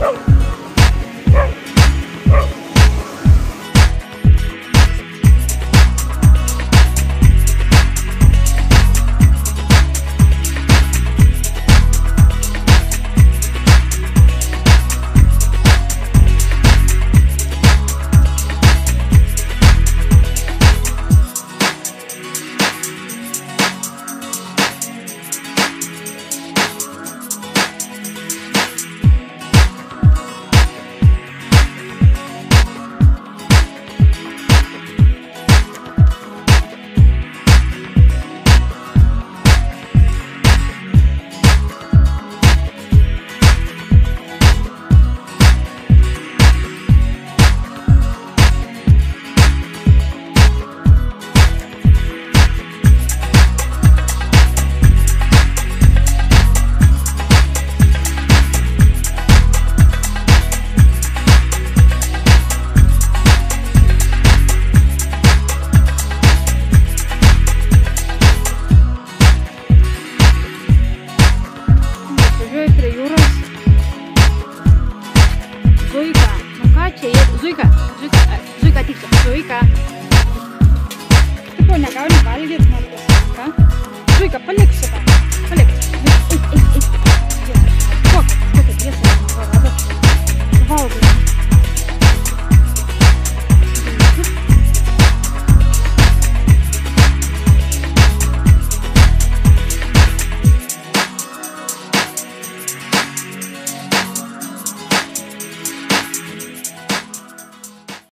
Oh. zuika. Tipo, negaliu valgyti, nors zuika paliksiu.